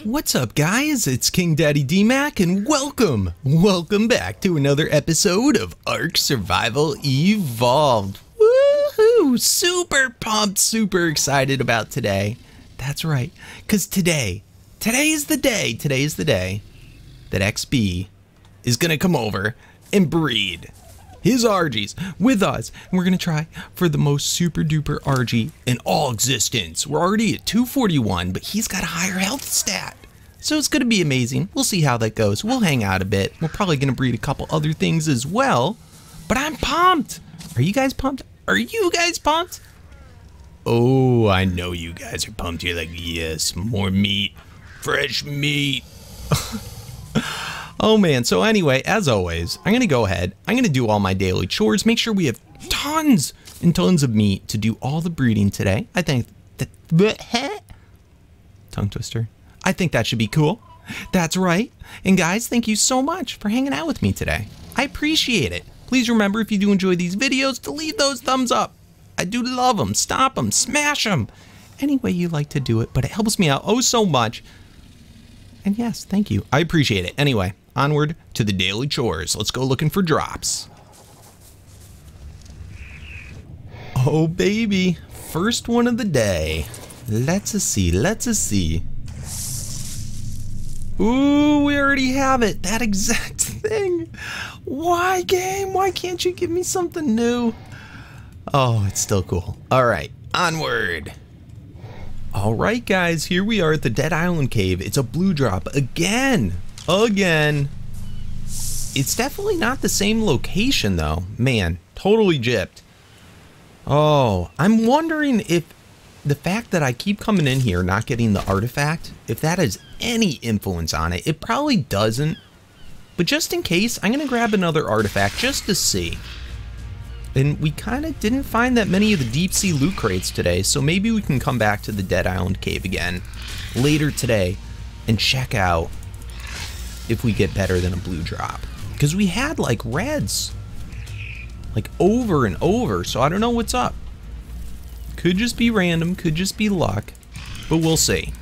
What's up, guys? It's King Daddy D-Mac, and welcome, welcome back to another episode of Ark Survival Evolved. Woohoo! Super pumped, super excited about today. That's right, because today, today is the day, today is the day that XB is gonna come over and breed his Argies with us. And we're going to try for the most super duper Argy in all existence. We're already at 241, but he's got a higher health stat. So it's going to be amazing. We'll see how that goes. We'll hang out a bit. We're probably going to breed a couple other things as well. But I'm pumped. Are you guys pumped? Are you guys pumped? Oh, I know you guys are pumped. You're like, yes, more meat. Fresh meat. Oh man, so anyway, as always, I'm gonna go ahead, I'm gonna do all my daily chores, make sure we have tons and tons of meat to do all the breeding today. I think that, tongue twister. I think that should be cool. That's right. And guys, thank you so much for hanging out with me today. I appreciate it. Please remember if you do enjoy these videos to leave those thumbs up. I do love them, stop them, smash them. Any way you like to do it, but it helps me out oh so much. And yes, thank you. I appreciate it. Anyway, onward to the daily chores. Let's go looking for drops. Oh, baby. First one of the day. Let's see, let's see. Ooh, we already have it. That exact thing. Why, game? Why can't you give me something new? Oh, it's still cool. All right, onward. All right, guys, here we are at the Dead Island Cave. It's a blue drop again again. It's definitely not the same location though. Man, totally gypped. Oh, I'm wondering if the fact that I keep coming in here not getting the artifact, if that has any influence on it. It probably doesn't. But just in case, I'm going to grab another artifact just to see. And we kind of didn't find that many of the deep sea loot crates today, so maybe we can come back to the Dead Island Cave again later today and check out if we get better than a blue drop. Because we had like reds. Like over and over. So I don't know what's up. Could just be random. Could just be luck. But we'll see.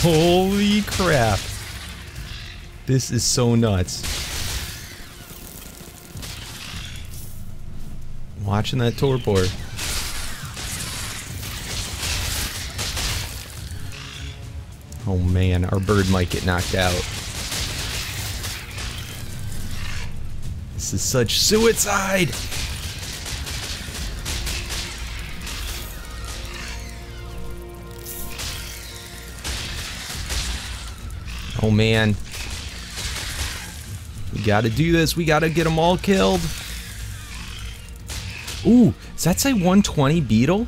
Holy crap. This is so nuts. Watching that torpor. Oh man, our bird might get knocked out. This is such suicide! Oh man. We gotta do this. We gotta get them all killed. Ooh, does that say 120 beetle?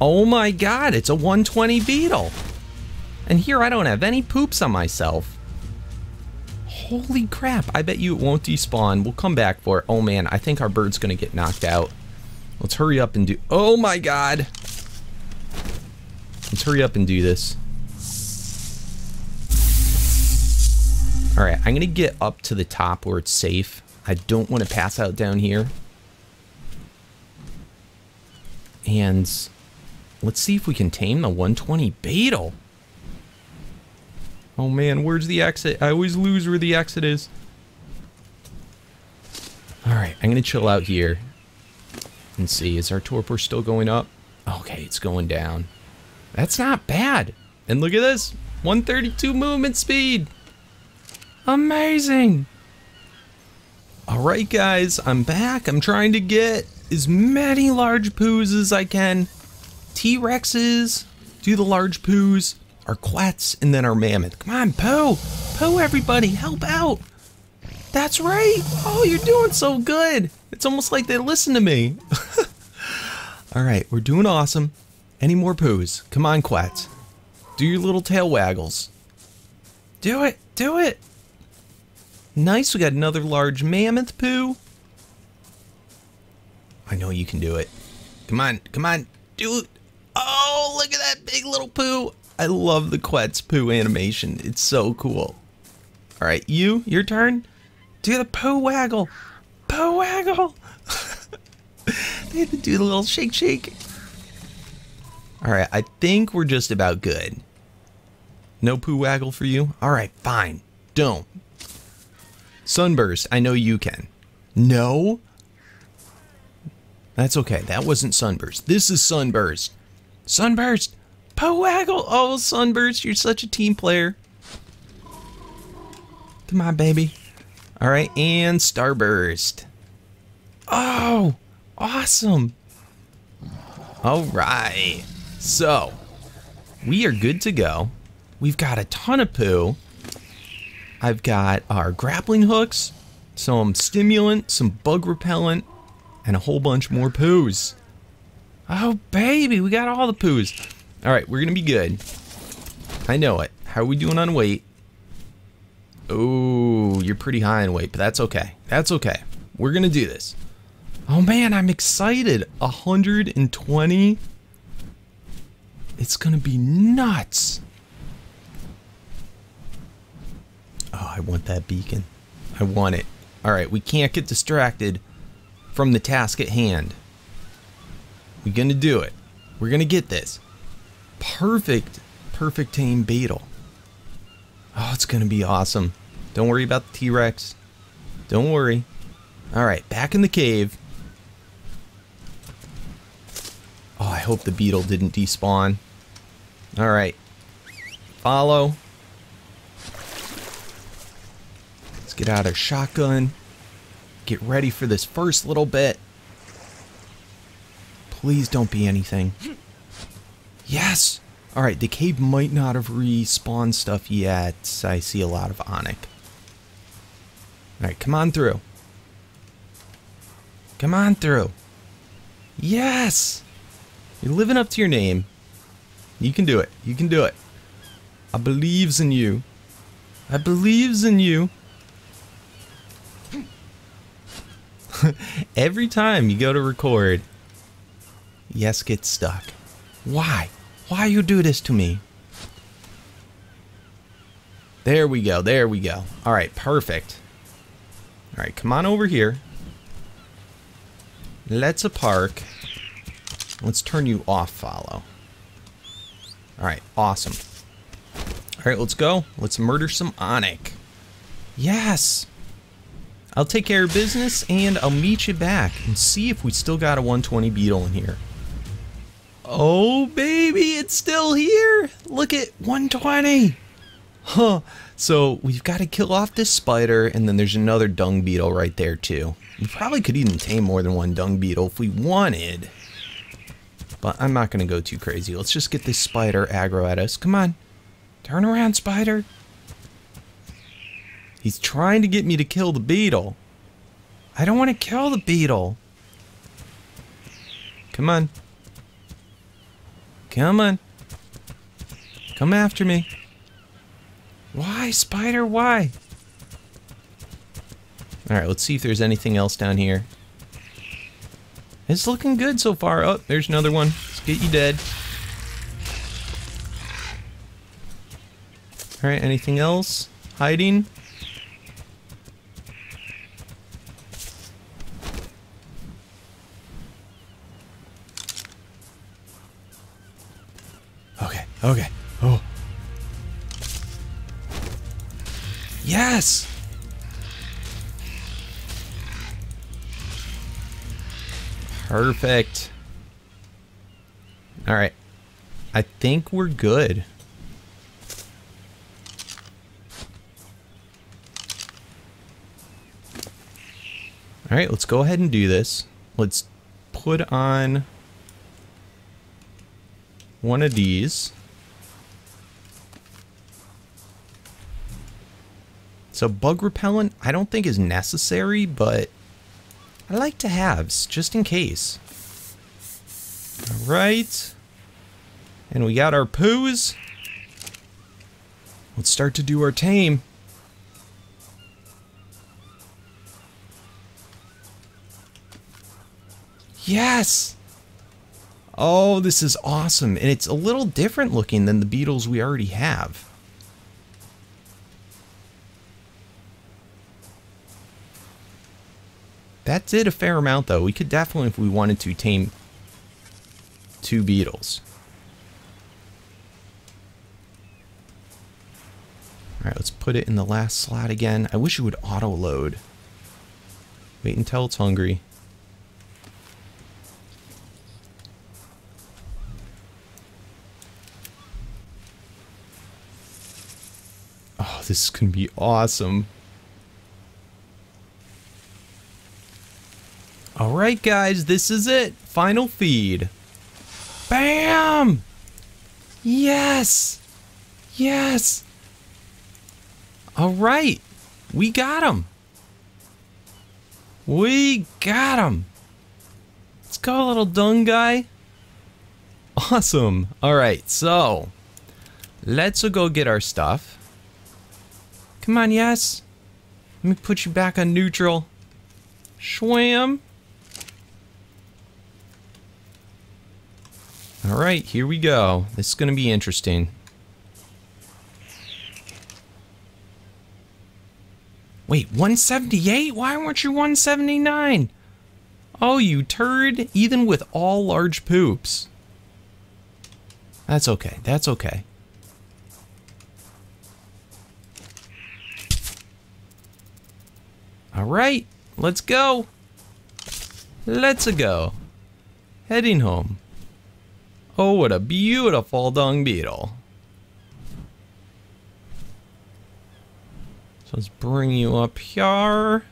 Oh my god, it's a 120 beetle. And here I don't have any poops on myself. Holy crap, I bet you it won't despawn. We'll come back for it. Oh man, I think our bird's gonna get knocked out. Let's hurry up and do- Oh my god! Let's hurry up and do this. Alright, I'm gonna get up to the top where it's safe. I don't want to pass out down here. And Let's see if we can tame the 120 Beetle. Oh man, where's the exit? I always lose where the exit is. Alright, I'm gonna chill out here. And see, is our torpor still going up? Okay, it's going down. That's not bad. And look at this, 132 movement speed. Amazing. Alright guys, I'm back. I'm trying to get as many large poos as I can. T-Rexes, do the large poos, our quats, and then our mammoth. Come on, Poe! Poe, everybody, help out! That's right! Oh, you're doing so good! It's almost like they listen to me. Alright, we're doing awesome. Any more poos? Come on, quats. Do your little tail waggles. Do it! Do it! Nice, we got another large mammoth poo. I know you can do it. Come on, come on, do it. Oh, look at that big little poo. I love the Quet's poo animation. It's so cool. All right, you, your turn. Do the poo waggle. Poo Poo waggle. they had to do the little shake shake. All right, I think we're just about good. No poo waggle for you? All right, fine. Don't. Sunburst, I know you can. No? That's okay. That wasn't Sunburst. This is Sunburst. Sunburst! Poo waggle! Oh, Sunburst, you're such a team player. Come on, baby. All right, and Starburst. Oh, awesome. All right. So, we are good to go. We've got a ton of poo. I've got our grappling hooks, some stimulant, some bug repellent, and a whole bunch more poos. Oh, baby, we got all the poos. All right, we're going to be good. I know it. How are we doing on weight? Oh, you're pretty high in weight, but that's okay. That's okay. We're going to do this. Oh, man, I'm excited. 120. It's going to be nuts. Oh, I want that beacon. I want it. All right, we can't get distracted from the task at hand. We're to do it. We're to get this. Perfect, perfect tame beetle. Oh, it's to be awesome. Don't worry about the T-Rex. Don't worry. All right, back in the cave. Oh, I hope the beetle didn't despawn. All right. Follow. Let's get out our shotgun. Get ready for this first little bit. Please don't be anything. Yes! Alright, the cave might not have respawned stuff yet. I see a lot of Onyc. Alright, come on through. Come on through. Yes! You're living up to your name. You can do it. You can do it. I believes in you. I believes in you. Every time you go to record, yes get stuck. Why? Why you do this to me? There we go. There we go. All right, perfect. All right, come on over here. Let's a park. Let's turn you off follow. All right, awesome. All right, let's go. Let's murder some Onyc. Yes. I'll take care of business and I'll meet you back and see if we still got a 120 beetle in here. Oh, baby, it's still here. Look at 120. Huh. So we've got to kill off this spider and then there's another dung beetle right there too. We probably could even tame more than one dung beetle if we wanted. But I'm not going to go too crazy. Let's just get this spider aggro at us. Come on. Turn around, spider. He's trying to get me to kill the beetle. I don't want to kill the beetle. Come on. Come on. Come after me. Why, spider? Why? Alright, let's see if there's anything else down here. It's looking good so far. Oh, there's another one. Let's get you dead. Alright, anything else? Hiding? Okay. Oh. Yes! Perfect. Alright. I think we're good. Alright, let's go ahead and do this. Let's put on one of these. So bug repellent, I don't think is necessary, but I like to have just in case. Alright. And we got our poos. Let's start to do our tame. Yes! Oh, this is awesome. And it's a little different looking than the beetles we already have. Did a fair amount, though. We could definitely, if we wanted to, tame two beetles. Alright, let's put it in the last slot again. I wish it would auto-load. Wait until it's hungry. Oh, this is going to be awesome. Alright guys, this is it. Final feed. Bam! Yes! Yes! Alright, we got him. We got him. Let's go, little dung guy. Awesome. Alright, so let's go get our stuff. Come on, yes. Let me put you back on neutral. Schwam. Alright, here we go. This is going to be interesting. Wait, 178? Why weren't you 179? Oh, you turd. Even with all large poops. That's okay. That's okay. Alright, let's go. Let's go. Heading home. Oh, what a beautiful dung beetle. So let's bring you up here.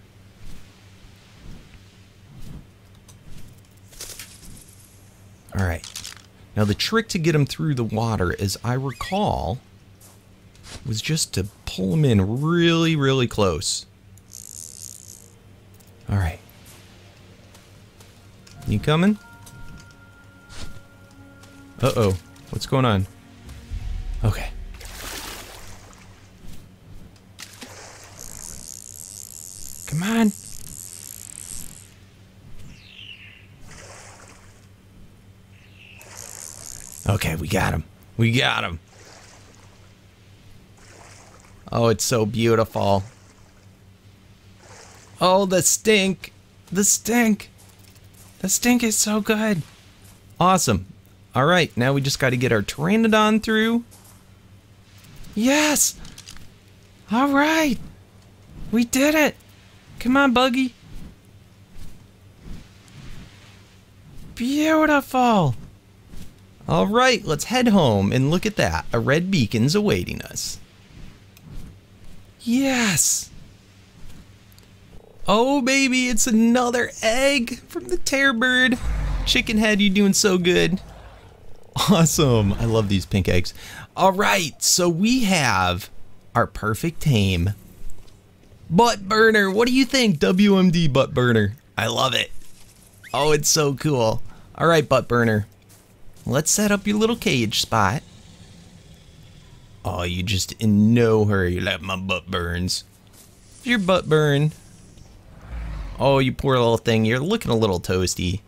All right. Now the trick to get him through the water, as I recall, was just to pull him in really, really close. All right. You coming? Uh-oh. What's going on? Okay. Come on. Okay, we got him. We got him. Oh, it's so beautiful. Oh, the stink. The stink. The stink is so good. Awesome. All right, now we just got to get our Pteranodon through. Yes! All right! We did it! Come on, Buggy. Beautiful! All right, let's head home and look at that. A red beacon's awaiting us. Yes! Oh, baby, it's another egg from the Terror Bird. Chicken head, you doing so good. Awesome. I love these pink eggs. All right, so we have our perfect tame. Butt burner. What do you think, WMD butt burner? I love it. Oh, it's so cool. All right, butt burner. Let's set up your little cage spot. Oh, you just in no hurry. Let my butt burns. Your butt burn. Oh, you poor little thing. You're looking a little toasty.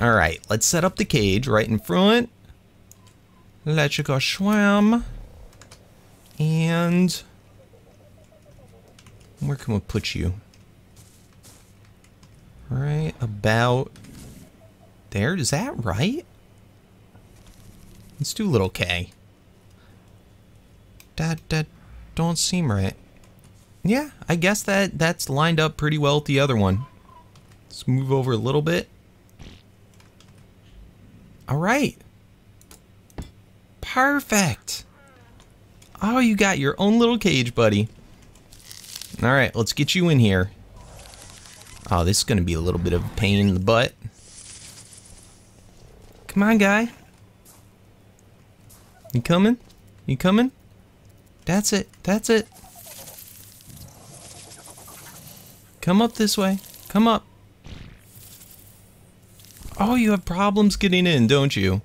All right, let's set up the cage right in front. Let you go swim. And where can we put you? Right about there. Is that right? Let's do little K. That that don't seem right. Yeah, I guess that that's lined up pretty well with the other one. Let's move over a little bit. All right. Perfect. Oh, you got your own little cage, buddy. All right, let's get you in here. Oh, this is going to be a little bit of a pain in the butt. Come on, guy. You coming? You coming? That's it. That's it. Come up this way. Come up. Oh, you have problems getting in, don't you?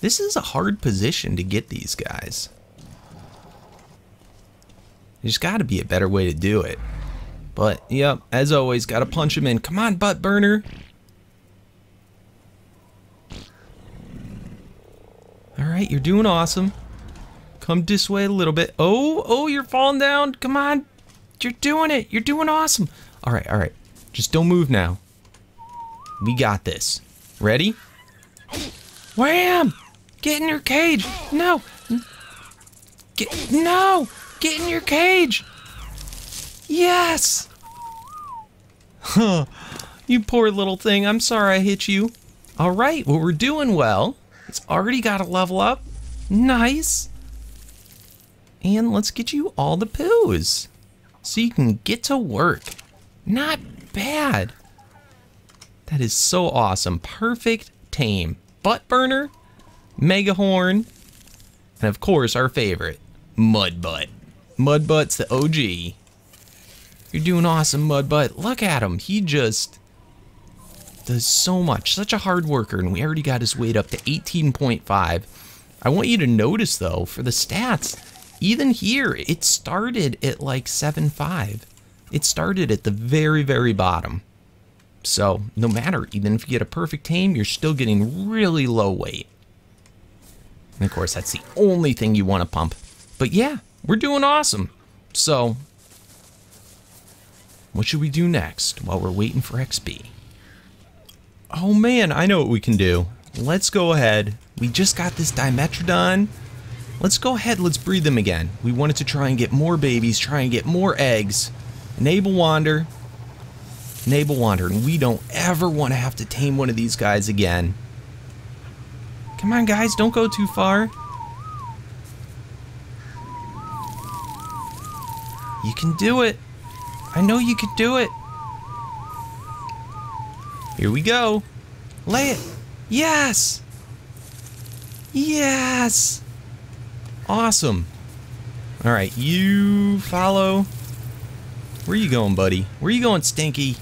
This is a hard position to get these guys. There's got to be a better way to do it. But, yep, as always, got to punch him in. Come on, butt burner. Alright, you're doing awesome. Come this way a little bit. Oh, oh, you're falling down. Come on. You're doing it. You're doing awesome. All right, all right. Just don't move now. We got this. Ready? Wham! Get in your cage. No. Get no. Get in your cage. Yes. Huh. You poor little thing. I'm sorry I hit you. All right. Well, we're doing well. It's already got a level up. Nice. And let's get you all the poos so you can get to work. Not bad. That is so awesome. Perfect tame. Butt burner, mega horn, and of course our favorite, Mudbutt. Mudbutt's the OG. You're doing awesome, Mudbutt. Look at him. He just does so much. Such a hard worker, and we already got his weight up to 18.5. I want you to notice, though, for the stats, even here, it started at like 7.5. It started at the very, very bottom. So, no matter, even if you get a perfect tame, you're still getting really low weight. And of course, that's the only thing you want to pump. But yeah, we're doing awesome. So, what should we do next while we're waiting for XB? Oh man, I know what we can do. Let's go ahead. We just got this Dimetrodon. Let's go ahead, let's breed them again. We wanted to try and get more babies, try and get more eggs. Enable Wander. Enable Wander, and we don't ever want to have to tame one of these guys again. Come on, guys, don't go too far. You can do it. I know you can do it. Here we go. Lay it. Yes. Yes. Awesome. All right, you follow. Where you going, buddy? Where you going, Stinky?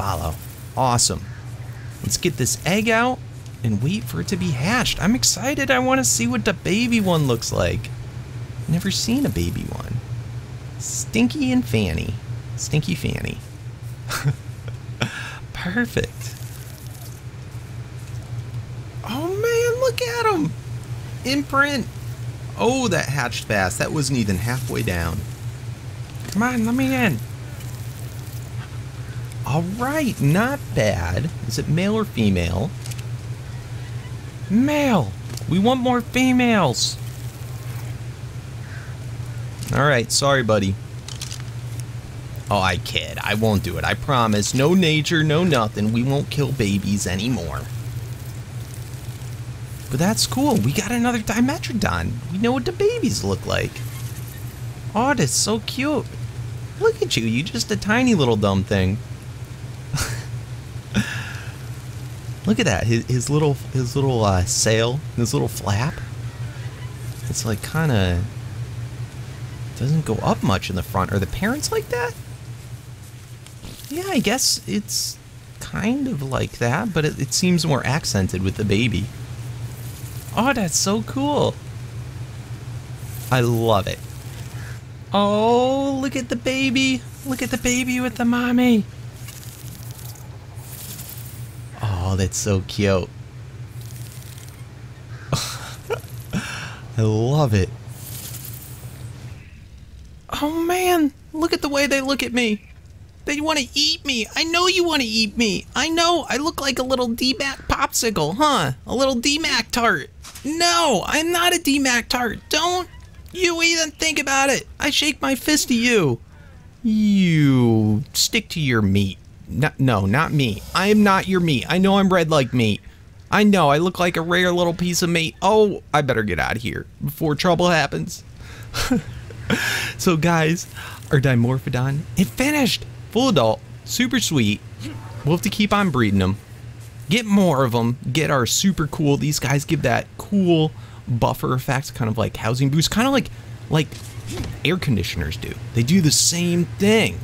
Follow. Awesome. Let's get this egg out and wait for it to be hatched. I'm excited. I want to see what the baby one looks like. Never seen a baby one. Stinky and Fanny. Stinky Fanny. Perfect. Oh man, look at him! Imprint. Oh, that hatched fast. That wasn't even halfway down. Come on, let me in. All right, not bad. Is it male or female? Male. We want more females. All right, sorry, buddy. Oh, I kid. I won't do it. I promise. No nature, no nothing. We won't kill babies anymore. But that's cool. We got another Dimetrodon. We know what the babies look like. Oh, that's so cute. Look at you. You just a tiny little dumb thing. Look at that. His, his little his little uh, sail, his little flap. It's like kind of doesn't go up much in the front. Are the parents like that? Yeah, I guess it's kind of like that, but it, it seems more accented with the baby. Oh, that's so cool. I love it. Oh, look at the baby. Look at the baby with the mommy. That's so cute. I love it. Oh man, look at the way they look at me. They want to eat me. I know you want to eat me. I know. I look like a little D-Mac popsicle, huh? A little D-Mac tart. No, I'm not a D-Mac tart. Don't you even think about it. I shake my fist to you. You stick to your meat. No, no, not me. I am not your meat. I know I'm red like meat. I know, I look like a rare little piece of meat. Oh, I better get out of here before trouble happens. so guys, our Dimetrodon, it finished. Full adult, super sweet. We'll have to keep on breeding them. Get more of them. Get our super cool. These guys give that cool buffer effect, kind of like housing boost, kind of like like air conditioners do. They do the same thing.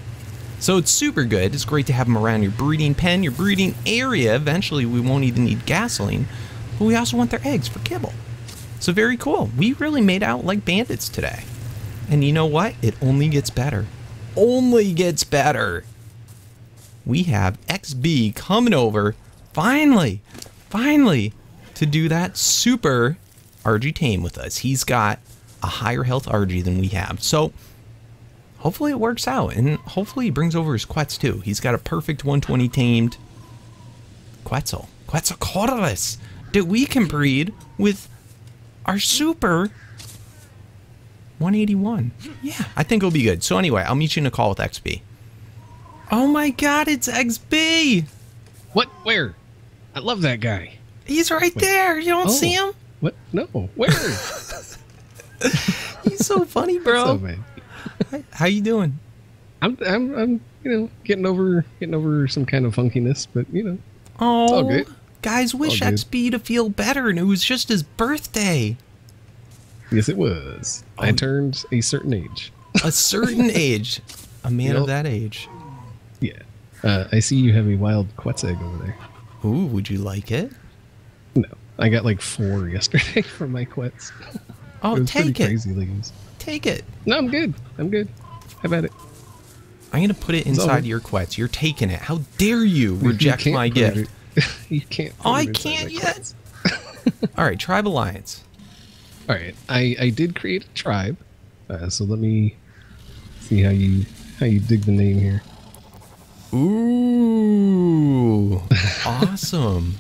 So it's super good. It's great to have them around your breeding pen, your breeding area. Eventually, we won't even need gasoline, but we also want their eggs for kibble. So very cool. We really made out like bandits today. And you know what? It only gets better. Only gets better. We have XB coming over, finally, finally, to do that super Argy tame with us. He's got a higher health Argy than we have. So hopefully it works out, and hopefully he brings over his Quetz too. He's got a perfect 120 tamed Quetzal. Quetzalcoatlus that we can breed with our super 181. Yeah, I think it'll be good. So anyway, I'll meet you in a call with XB. Oh my god, it's XB! What? Where? I love that guy. He's right there. You don't Oh. see him? What? No. Where? He's so funny, bro. How you doing? I'm, I'm, I'm, you know, getting over, getting over some kind of funkiness, but you know, Oh, guys, wish all good. To feel better, and it was just his birthday. yes, it was. I Oh. turned a certain age. A certain age, a man of that age. Yeah. Uh, I see you have a wild Quetz egg over there. Ooh, would you like it? No, I got like four yesterday from my Quetz. Oh, it take it. crazy leaves. Take it. No, I'm good. I'm good. How about it? I'm gonna put it inside your quets. You're taking it. How dare you You reject can't my gift? you can't. put Oh, I can't yet. All right, Tribe Alliance. All right, I I did create a tribe, uh, so let me see how you how you dig the name here. Ooh, awesome.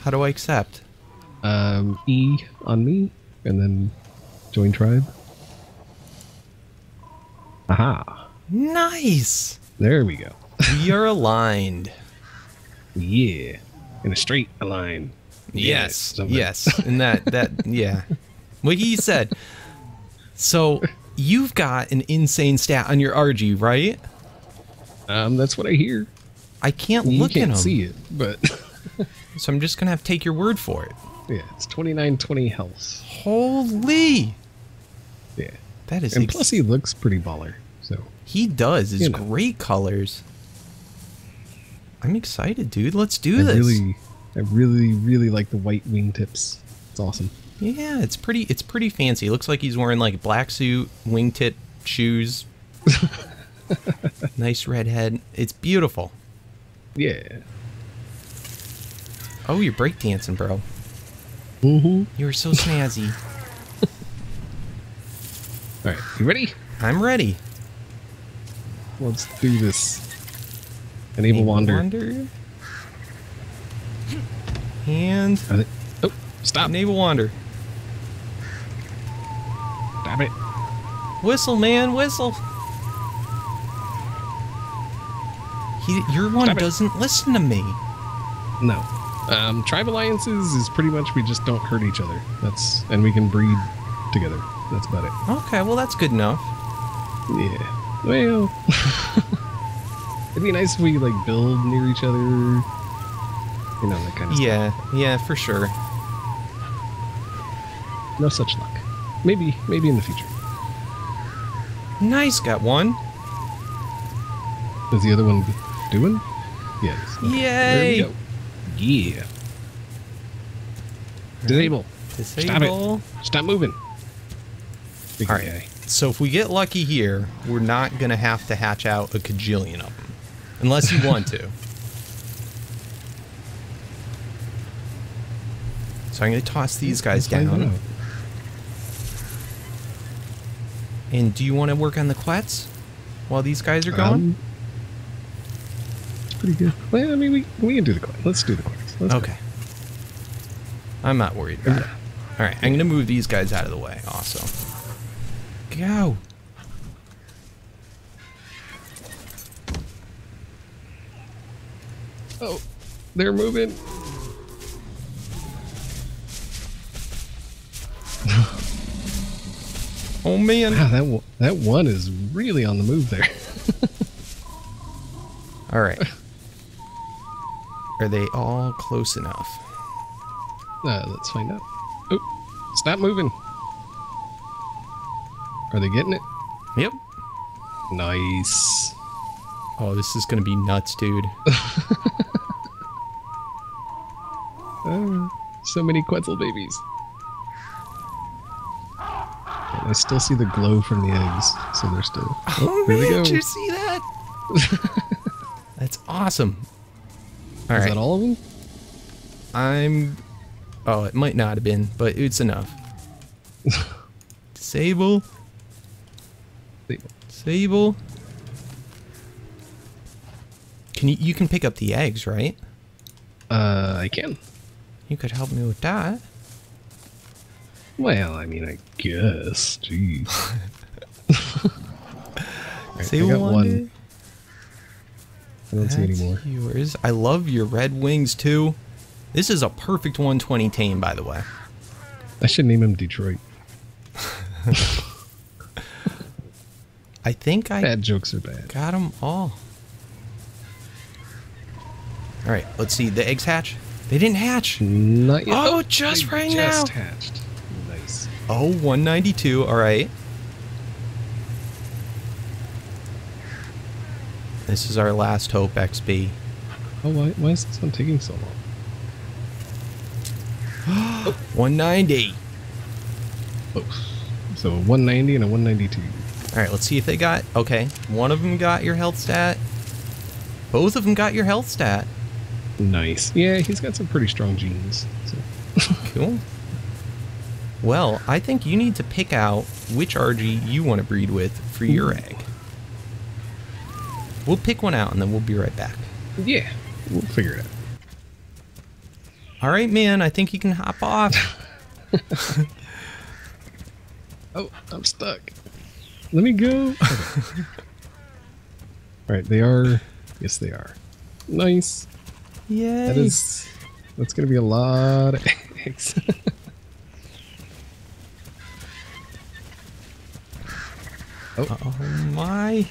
How do I accept? Um, E on me, and then join tribe. Aha! Nice. There we go. You're aligned. Yeah, in a straight line. Yes, yes, and that that yeah, what he said. So you've got an insane stat on your Argy, right? Um, that's what I hear. I can't You look can't at him, see it, but so I'm just gonna have to take your word for it. yeah, it's twenty nine twenty health. Holy, that is and plus he looks pretty baller. So he does. It's you know. great colors. I'm excited, dude. Let's do I this. really, I really, really like the white wingtips. It's awesome. Yeah, it's pretty. It's pretty fancy. It looks like he's wearing like black suit, wingtip shoes, nice red head. It's beautiful. Yeah. Oh, you're breakdancing, bro. Mm-hmm. You were so snazzy. You ready? I'm ready. Let's do this. Enable wander. Wander. And Oh, stop! enable wander. Stop it! Whistle, man, whistle. He, your one Stop doesn't listen to me. No. Um, tribe alliances is pretty much we just don't hurt each other. That's and we can breed together. That's about it. Okay, well that's good enough. Yeah. Well, it'd be nice if we like build near each other. You know that kind of Yeah, yeah, for sure. No such luck. Maybe, maybe in the future. Nice, got one. Is the other one doing? Yes. Yay! There we go. Yeah. Disable. Disable. Stop it. Stop moving. Big All right. guy. So if we get lucky here, we're not gonna have to hatch out a cajillion of them, unless you want to. So I'm gonna toss these guys Let's down. And do you want to work on the quets while these guys are going? Um, it's pretty good. Well, I mean, we, we can do the Quetz. Let's do the Quetz. Let's go. okay. I'm not worried about it. All right, I'm gonna move these guys out of the way. Also, go. Oh, they're moving. Oh man. Wow, that one, that one is really on the move there. All right. Are they all close enough? Uh, let's find out. Oh, stop moving. Are they getting it? Yep. Nice. Oh, this is gonna be nuts, dude. Oh, so many Quetzal babies. I still see the glow from the eggs, so they're still. Oh, oh they man, go. did you see that? That's awesome. All Is right, that all of them? I'm. Oh, it might not have been, but it's enough. Disable. Disable. Sable. Can you you can pick up the eggs, right? Uh, I can. You could help me with that. Well, I mean, I guess. Jeez. Alright, See I got one. one. I don't see any more. Yours. I love your red wings too. This is a perfect 120 tame, by the way. I should name him Detroit. I think I Bad jokes are bad. got them all. All right, let's see. The eggs hatch. They didn't hatch. Not yet. Oh, just they right just now. hatched. Nice. Oh, 192. All right. This is our last hope, XB. Oh, why, why is this one taking so long? 190. Oh, so a 190 and a 192. All right, let's see if they got. Okay, one of them got your health stat. Both of them got your health stat. Nice. Yeah, he's got some pretty strong genes. So. Cool. Well, I think you need to pick out which Argy you want to breed with for your egg. We'll pick one out and then we'll be right back. Yeah, we'll figure it out. All right, man, I think you can hop off. Oh, I'm stuck. Let me go. All right, they are. Yes, they are. Nice. Yay. That is. That's gonna be a lot of eggs. Oh. oh my.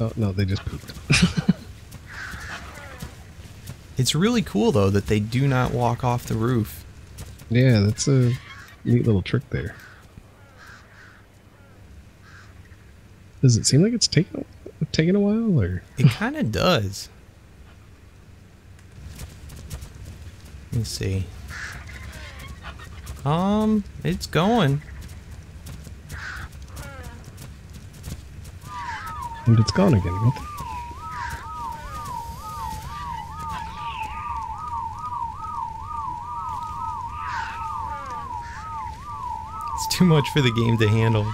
oh no, they just pooped. It's really cool though that they do not walk off the roof. yeah, that's a neat little trick there. Does it seem like it's taking a, taking a while, or It kind of does. Let's see. Um, it's going. and it's gone again? What the- It's too much for the game to handle.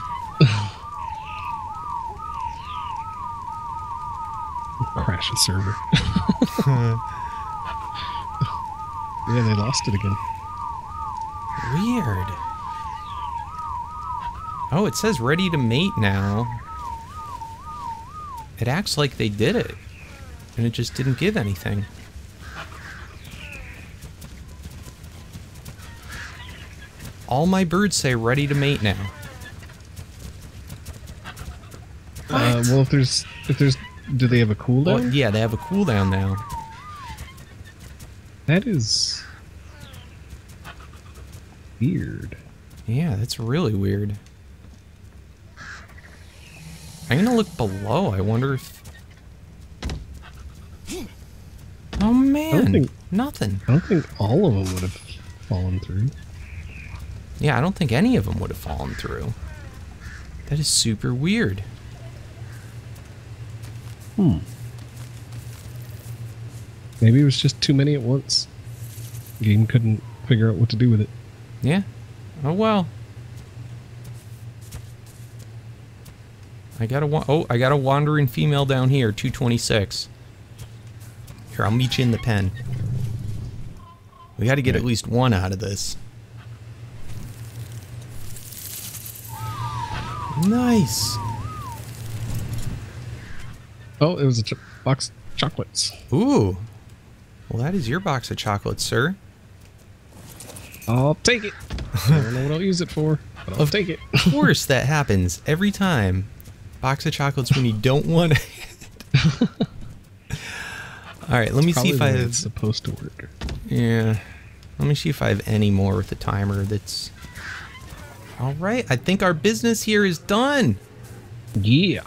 Server. yeah, they lost it again. Weird. Oh, it says ready to mate now. It acts like they did it. And it just didn't give anything. All my birds say ready to mate now. Uh, well, if there's if there's do they have a cooldown? Well, yeah, they have a cooldown now. That is weird. Yeah, that's really weird. I'm gonna look below. I wonder if. Oh man, think- nothing. I don't think all of them would have fallen through. Yeah, I don't think any of them would have fallen through. That is super weird. Hmm. Maybe it was just too many at once. Game couldn't figure out what to do with it. Yeah. Oh well. I got a oh, I got a wandering female down here, 226. Here, I'll meet you in the pen. We got to get at least one out of this. Nice. Oh, it was a ch- box of chocolates. Ooh. Well, that is your box of chocolates, sir. I'll take it. I don't know what I'll use it for, but I'll Of- take it. Of course, that happens every time. Box of chocolates when you don't want it. All right, let me see if I have. it's supposed to work. Yeah. Let me see if I have any more with the timer that's. Alright, I think our business here is done. Yeah.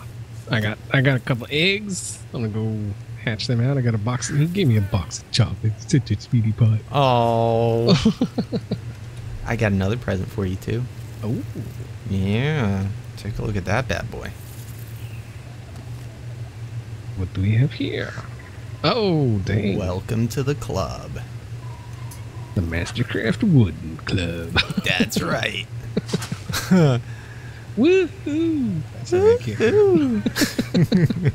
I got I got a couple eggs. I'm gonna go hatch them out. I got a box. He gave me a box of chocolates. Such a sweetie pie. Oh. I got another present for you, too. Oh. Yeah. Take a look at that bad boy. What do we have here? Oh, dang. Welcome to the club. The Mastercraft Wooden Club. That's right. Woohoo! Sorry, I can't.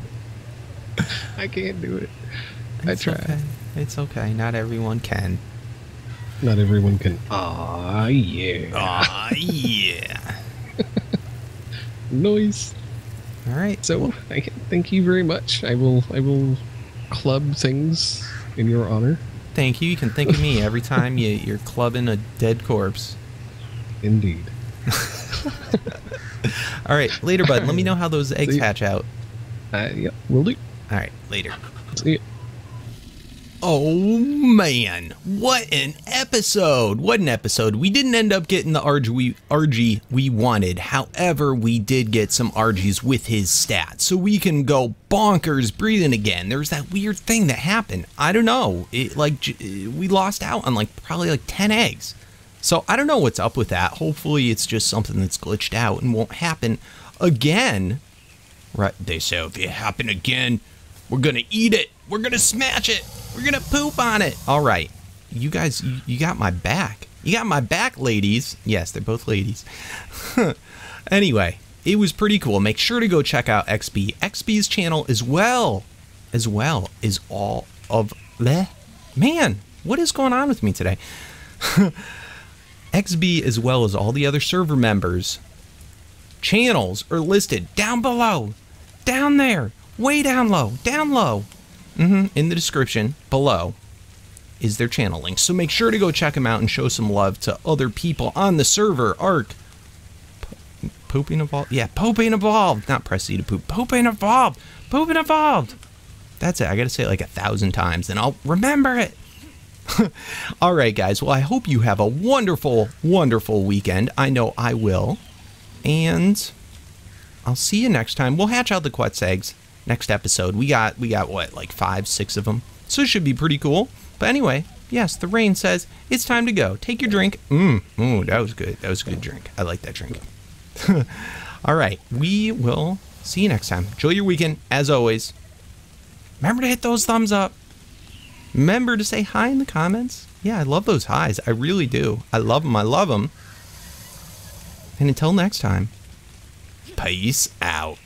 I can't do it. I try. okay. It's okay. Not everyone can. Not everyone can. Ah, yeah. Ah, yeah. Noise. All right. So, I thank you very much. I will. I will club things in your honor. Thank you. You can think of me every time you, you're clubbing a dead corpse. Indeed. All right. Later, bud. Let me know how those eggs hatch out. Uh, yep. Will do. All right. Later. See ya. Oh man, what an episode! What an episode. We didn't end up getting the Argy we, Argy we wanted. However, we did get some Argys with his stats. So we can go bonkers breeding again. There's that weird thing that happened. I don't know. It like j- we lost out on like probably like 10 eggs. So I don't know what's up with that. Hopefully it's just something that's glitched out and won't happen again. Right. They say oh, if it happen again, we're gonna eat it. We're gonna smash it. We're gonna poop on it. All right. You guys, you, you got my back. You got my back, ladies. Yes, they're both ladies. anyway, it was pretty cool. Make sure to go check out XB. XB's channel as well, as well is all of the man. What is going on with me today? XB as well as all the other server members channels are listed down below, down there, way down low, down low, hmm in the description below is their channel link. So make sure to go check them out and show some love to other people on the server. Ark. Pooping evolved. Yeah, pooping evolved. Not press C to poop. Pooping evolved. Pooping evolved. That's it. I gotta say it like a thousand times, and I'll remember it. All right, guys. Well, I hope you have a wonderful, wonderful weekend. I know I will. And I'll see you next time. We'll hatch out the Quetz eggs next episode. We got we got what like five, six of them, so it should be pretty cool. But anyway, yes, the rain says it's time to go. Take your drink. Mmm, ooh, that was good. That was a good drink. I like that drink. All right, we will see you next time. Enjoy your weekend, as always. Remember to hit those thumbs up. Remember to say hi in the comments. Yeah, I love those highs. I really do. I love them. I love them. And until next time, peace out.